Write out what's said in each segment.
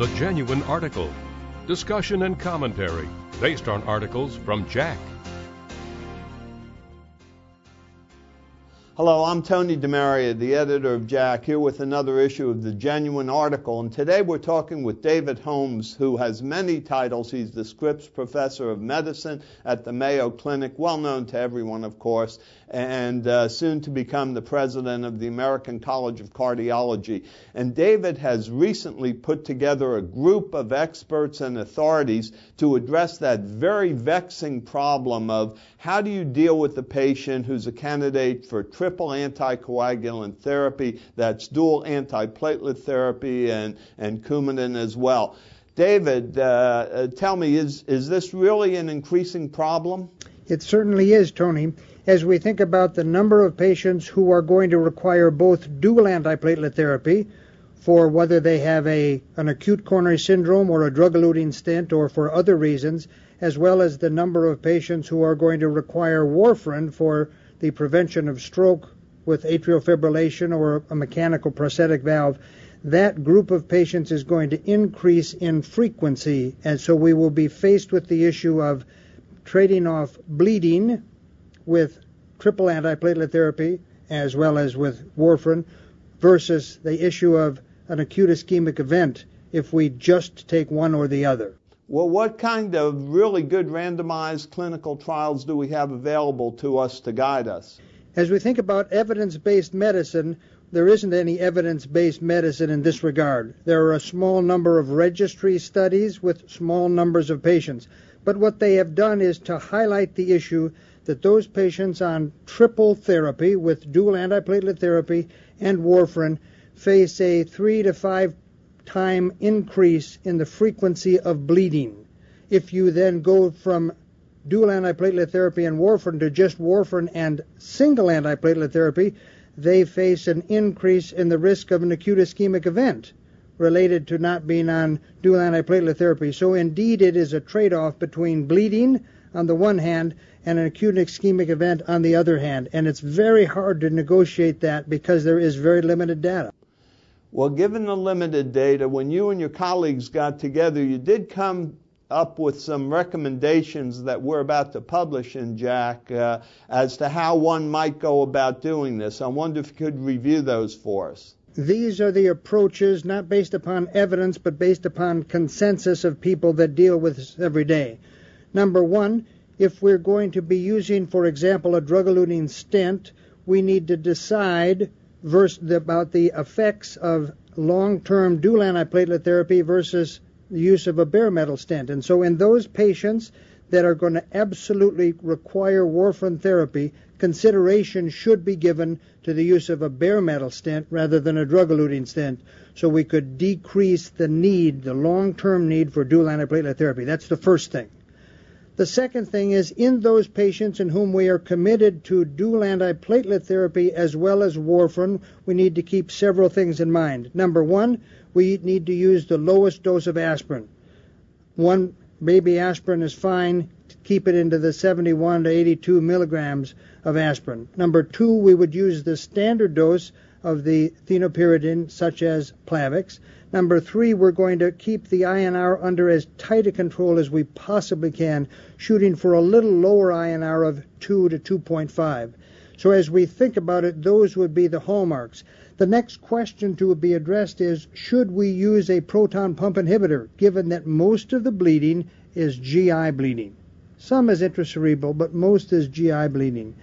The Genuine Article. Discussion and commentary based on articles from JACC. Hello, I'm Tony DeMaria, the editor of JACC, here with another issue of the Genuine Article. And today we're talking with David Holmes, who has many titles. He's the Scripps Professor of Medicine at the Mayo Clinic, well known to everyone, of course, and uh, soon to become the president of the American College of Cardiology. And David has recently put together a group of experts and authorities to address that very vexing problem of how do you deal with the patient who's a candidate for triple anticoagulant therapy, that's dual antiplatelet therapy and, and Coumadin as well. David, uh, uh, tell me, is, is this really an increasing problem? It certainly is, Tony. As we think about the number of patients who are going to require both dual antiplatelet therapy for whether they have a, an acute coronary syndrome or a drug eluting stent or for other reasons, as well as the number of patients who are going to require warfarin for the prevention of stroke with atrial fibrillation or a mechanical prosthetic valve, that group of patients is going to increase in frequency. And so we will be faced with the issue of trading off bleeding with triple antiplatelet therapy as well as with warfarin versus the issue of an acute ischemic event if we just take one or the other. Well, what kind of really good randomized clinical trials do we have available to us to guide us? As we think about evidence based medicine, there isn't any evidence based medicine in this regard. There are a small number of registry studies with small numbers of patients. But what they have done is to highlight the issue that those patients on triple therapy with dual antiplatelet therapy and warfarin face a three to five time increase in the frequency of bleeding. If you then go from dual antiplatelet therapy and warfarin to just warfarin and single antiplatelet therapy, they face an increase in the risk of an acute ischemic event related to not being on dual antiplatelet therapy. So indeed it is a trade-off between bleeding on the one hand and an acute ischemic event on the other hand. And it's very hard to negotiate that because there is very limited data. Well, given the limited data, when you and your colleagues got together, you did come up with some recommendations that we're about to publish in JACC uh, as to how one might go about doing this. I wonder if you could review those for us. These are the approaches not based upon evidence, but based upon consensus of people that deal with this every day. Number one, if we're going to be using, for example, a drug eluting stent, we need to decide versus about the effects of long-term dual antiplatelet therapy versus the use of a bare metal stent. And so in those patients that are going to absolutely require warfarin therapy, consideration should be given to the use of a bare metal stent rather than a drug eluting stent so we could decrease the need, the long-term need for dual antiplatelet therapy. That's the first thing. The second thing is in those patients in whom we are committed to dual antiplatelet therapy as well as warfarin, we need to keep several things in mind. Number one, we need to use the lowest dose of aspirin. One baby aspirin is fine. Keep it into the 71 to 82 milligrams of aspirin. Number two, we would use the standard dose of the thienopyridine, such as Plavix. Number three, we're going to keep the INR under as tight a control as we possibly can, shooting for a little lower INR of 2 to 2.5. So as we think about it, those would be the hallmarks. The next question to be addressed is, should we use a proton pump inhibitor, given that most of the bleeding is GI bleeding? Some is intracerebral, but most is GI bleeding.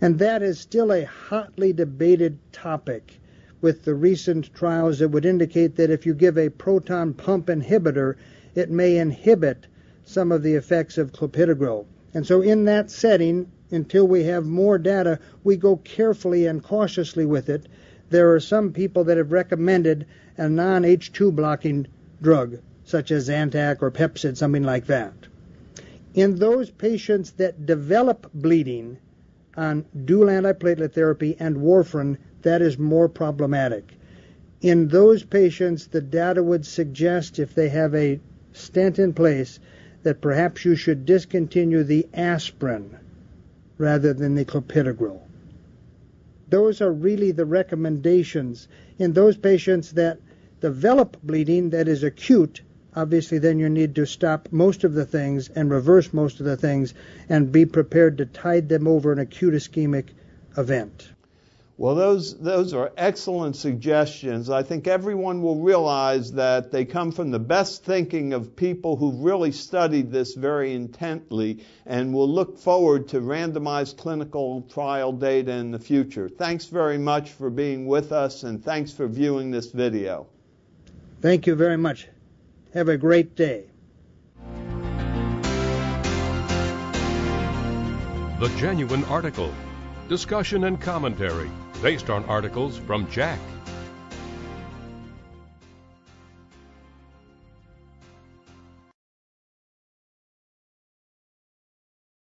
And that is still a hotly debated topic with the recent trials that would indicate that if you give a proton pump inhibitor, it may inhibit some of the effects of clopidogrel. And so in that setting, until we have more data, we go carefully and cautiously with it. There are some people that have recommended a non-H2 blocking drug, such as Zantac or Pepcid, something like that. In those patients that develop bleeding on dual antiplatelet therapy and warfarin, that is more problematic. In those patients, the data would suggest if they have a stent in place that perhaps you should discontinue the aspirin rather than the clopidogrel. Those are really the recommendations in those patients that develop bleeding that is acute, obviously then you need to stop most of the things and reverse most of the things and be prepared to tide them over an acute ischemic event. Well, those, those are excellent suggestions. I think everyone will realize that they come from the best thinking of people who've really studied this very intently and will look forward to randomized clinical trial data in the future. Thanks very much for being with us and thanks for viewing this video. Thank you very much. Have a great day. The Genuine Article. Discussion and commentary based on articles from JACC